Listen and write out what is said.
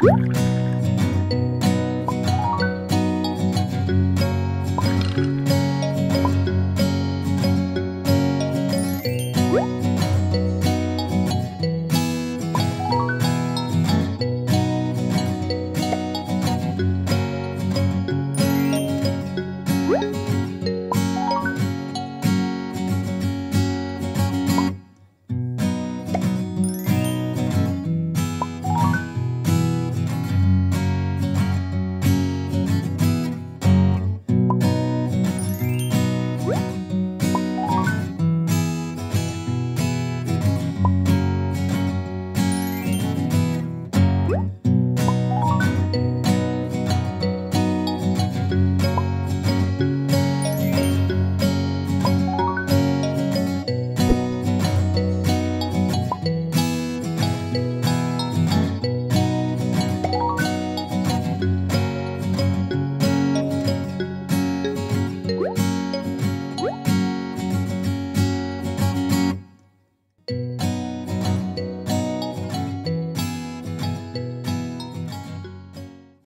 Woo! 음.